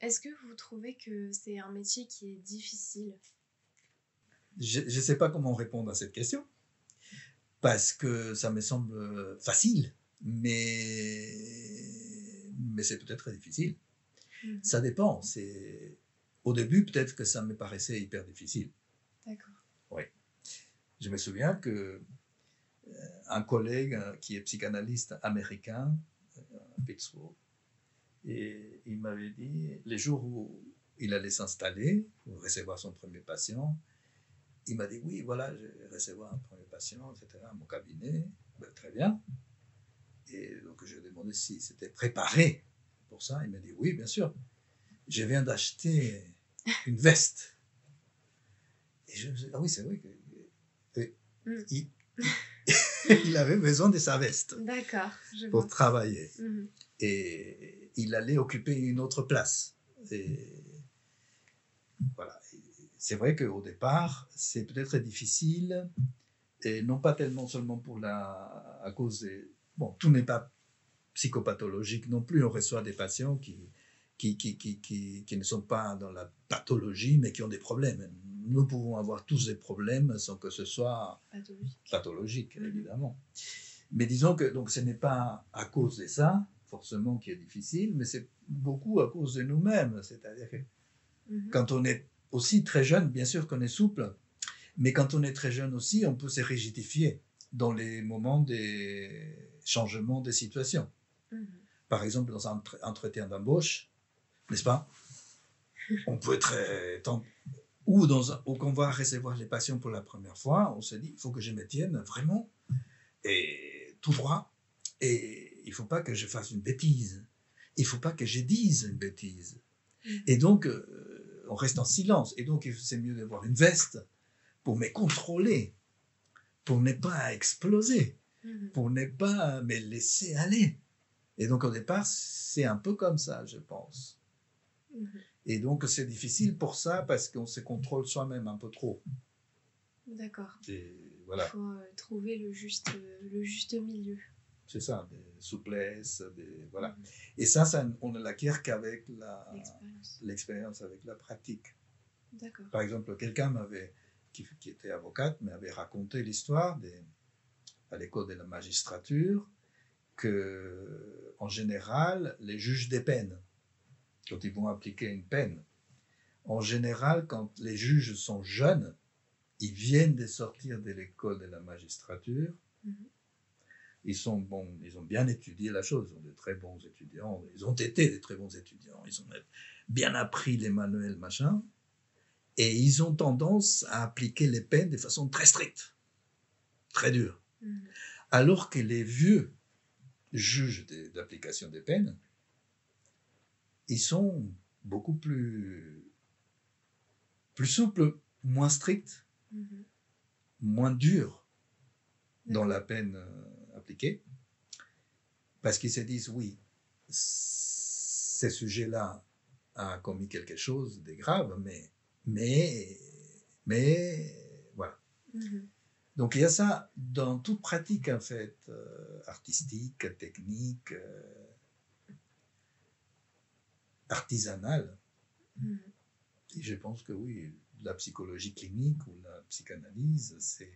Est-ce que vous trouvez que c'est un métier qui est difficile? Je ne sais pas comment répondre à cette question, parce que ça me semble facile, mais, mais c'est peut-être très difficile. Mhm. Ça dépend. C'est Au début, peut-être que ça me paraissait hyper difficile. D'accord. Je me souviens que euh, un collègue euh, qui est psychanalyste américain euh, à Pittsburgh, et il m'avait dit, les jours où il allait s'installer pour recevoir son premier patient, il m'a dit, oui, voilà, je vais recevoir un premier patient, etc., à mon cabinet. Ben, très bien. Et donc, je lui ai demandé si c'était préparé pour ça. Il m'a dit, oui, bien sûr. Je viens d'acheter une veste. Et je me suis dit, ah oui, c'est vrai que Mm. il, il avait besoin de sa veste pour vois. travailler. Mhm. Et il allait occuper une autre place. Et voilà. C'est vrai qu'au départ, c'est peut-être difficile, et non pas tellement seulement pour la, à cause des... Bon, tout n'est pas psychopathologique non plus. On reçoit des patients qui, qui, qui, qui, qui, ne sont pas dans la pathologie, mais qui ont des problèmes. Nous pouvons avoir tous des problèmes sans que ce soit Pathologique. pathologique, Mhm. évidemment. Mais disons que donc, ce n'est pas à cause de ça, forcément, qui est difficile, mais c'est beaucoup à cause de nous-mêmes. C'est-à-dire que Mhm. quand on est aussi très jeune, bien sûr qu'on est souple, mais quand on est très jeune aussi, on peut se rigidifier dans les moments des changements des situations. Mhm. Par exemple, dans un entre- entretien d'embauche, n'est-ce pas? On peut être ou dans un- ou qu'on va recevoir les patients pour la première fois, on se dit il faut que je me tienne vraiment et tout droit et il faut pas que je fasse une bêtise. Il faut pas que je dise une bêtise. Mhm. Et donc euh, on reste en silence et donc c'est mieux d'avoir une veste pour me contrôler, pour ne pas exploser Mhm. pour ne pas me laisser aller. Et donc au départ, c'est un peu comme ça, je pense. Mhm. Et donc c'est difficile pour ça parce qu'on se contrôle soi-même un peu trop. D'accord. Il faut euh, trouver le juste, euh, le juste milieu. C'est ça, des souplesses, des voilà. Mhm. Et ça, ça on ne l'acquiert qu'avec L'expérience. avec la pratique. D'accord. Par exemple, quelqu'un m'avait qui, qui était avocate m'avait raconté l'histoire à l'école de la magistrature que en général les juges des peines quand ils vont appliquer une peine en général quand les juges sont jeunes ils viennent de sortir de l'école de la magistrature Mhm. Ils sont bons ils ont bien étudié la chose ils ont de très bons étudiants ils ont été des très bons étudiants ils ont bien appris les manuels machin et ils ont tendance à appliquer les peines de façon très stricte très dure Mhm. alors que les vieux juges de- d'application des peines, ils sont beaucoup plus, plus souples, moins stricts, Mhm. moins durs dans la peine parce qu'ils se disent, oui, ce sujet-là a commis quelque chose de grave, mais, mais, mais, voilà. Mhm. Donc il y a ça dans toute pratique en fait, euh, artistique, technique, euh, artisanale. Mhm. Et je pense que oui, la psychologie clinique ou la psychanalyse, c'est,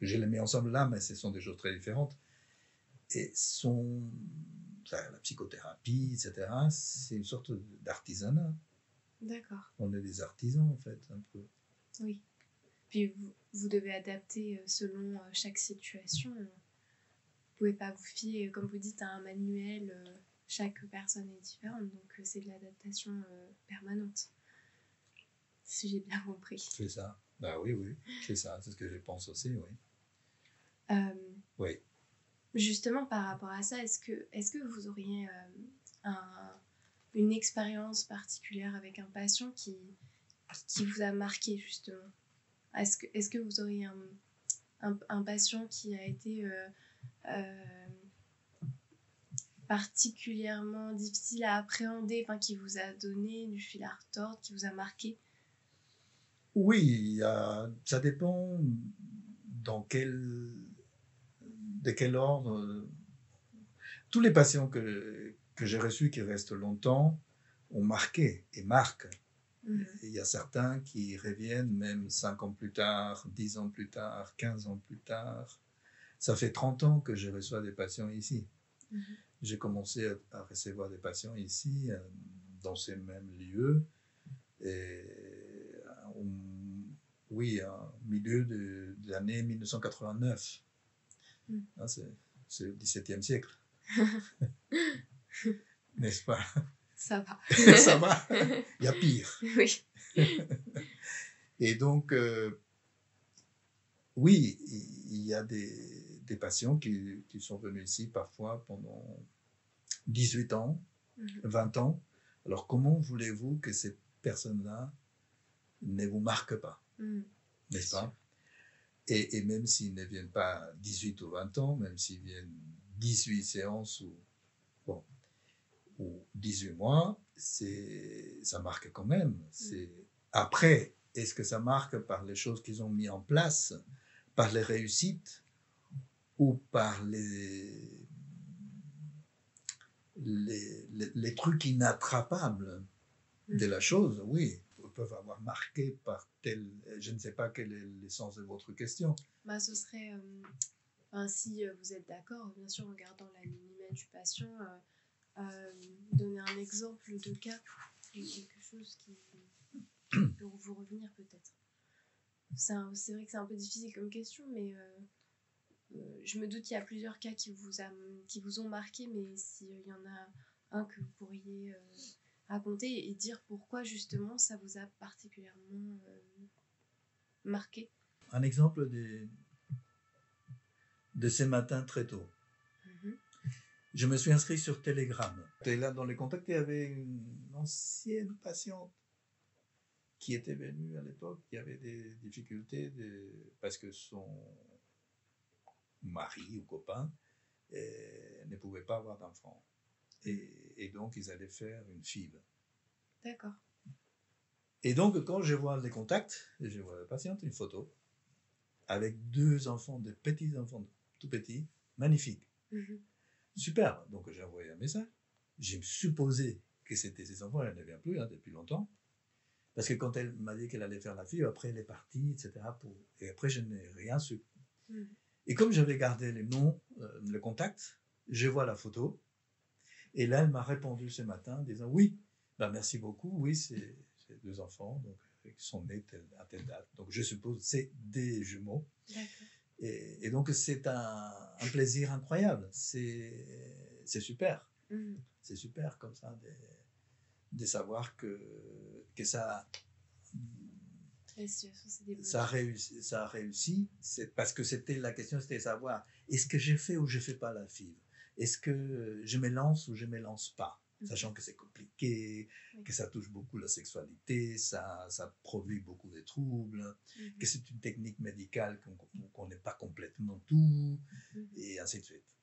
je les mets ensemble là, mais ce sont des choses très différentes. Et sont, ça, la psychothérapie, etc., c'est une sorte d'artisanat. D'accord. On est des artisans en fait, un peu. Oui. Puis vous, vous devez adapter euh, selon euh, chaque situation. Vous pouvez pas vous fier, comme vous dites, à un manuel. euh, Chaque personne est différente, donc c'est de l'adaptation permanente. Si j'ai bien compris. C'est ça. Bah oui, oui, c'est ça, c'est ce que je pense aussi, oui. Euh, Oui. Justement, par rapport à ça, est-ce que, vous auriez euh, un- une expérience particulière avec un patient qui, vous a marqué, justement? Est-ce que, vous auriez un, patient qui a été euh, euh, particulièrement difficile à appréhender, qui vous a donné du fil à retordre, qui vous a marqué? Oui, ça dépend dans quel, de quel ordre. Tous les patients que, que j'ai reçus qui restent longtemps, ont marqué et marquent. Mhm. Il y a certains qui reviennent même 5 ans plus tard, 10 ans plus tard, 15 ans plus tard. Ça fait 30 ans que je reçois des patients ici. Mhm. J'ai commencé à, à recevoir des patients ici, euh, dans ces mêmes lieux. Et euh, au- oui, en milieu de, de l'année 1989. Mm. Hein, c'est, le XVIIe siècle. N'est-ce pas? Ça va. Ça va Il y a pire. oui. Et donc, euh, oui, il y a des, des patients qui, qui sont venus ici parfois pendant 18 ans, Mhm. 20 ans. Alors, comment voulez-vous que ces personnes-là ne vous marquent pas, Mhm. n'est-ce pas? Et, et même s'ils ne viennent pas 18 ou 20 ans, même s'ils viennent 18 séances ou, bon, ou 18 mois, c'est, ça marque quand même. C'est, après, est-ce que ça marque par les choses qu'ils ont mis en place, par les réussites ou par les, les, les, les trucs inattrapables de la chose? Oui, peuvent avoir marqué par tel. Je ne sais pas quel est l'essence de votre question. Bah, ce serait, euh, si euh, vous êtes d'accord, bien sûr, en regardant l'anonymat du patient, euh, euh, donner un exemple de cas quelque chose qui peut vous revenir peut-être. C'est vrai que c'est un peu difficile comme question, mais je me doute qu'il y a plusieurs cas qui vous, ont marqué, mais s'il y en a un que vous pourriez raconter et dire pourquoi justement ça vous a particulièrement euh, marqué? Un exemple de, de ces matins très tôt. Mhm. Je me suis inscrit sur Telegram. Et là, dans les contacts, il y avait une ancienne patiente qui était venue à l'époque, qui avait des difficultés de, parce que son mari ou copain euh, ne pouvait pas avoir d'enfant. Et, et donc, ils allaient faire une FIV. D'accord. Et donc, quand je vois les contacts, je vois la patiente, une photo, avec deux enfants, des petits enfants, tout petits, magnifiques. Mhm. Super. Donc j'ai envoyé un message. J'ai supposé que c'était ses enfants. Elle ne vient plus hein, depuis longtemps. Parce que quand elle m'a dit qu'elle allait faire la fille, après elle est partie, etc. Pour... Et après, je n'ai rien su. Mhm. Et comme j'avais gardé les noms, euh, le contact, je vois la photo. Et là, elle m'a répondu ce matin en disant Oui, ben, merci beaucoup. Oui, c'est deux enfants donc, qui sont nés à telle date. Donc je suppose c'est des jumeaux. Et, et donc, c'est un, un plaisir incroyable. C'est super. Mhm. C'est super comme ça de, de savoir que, que ça, ça, a réussi, ça a réussi. Parce que c'était la question, c'était savoir est-ce que j'ai fait ou je fais pas la FIV Est-ce que je me lance ou je me lance pas? Mhm. Sachant que c'est compliqué, Oui. que ça touche beaucoup la sexualité, ça, ça produit beaucoup de troubles, Mhm. que c'est une technique médicale qu'on qu'on n'est pas complètement tout, Mhm. et ainsi de suite.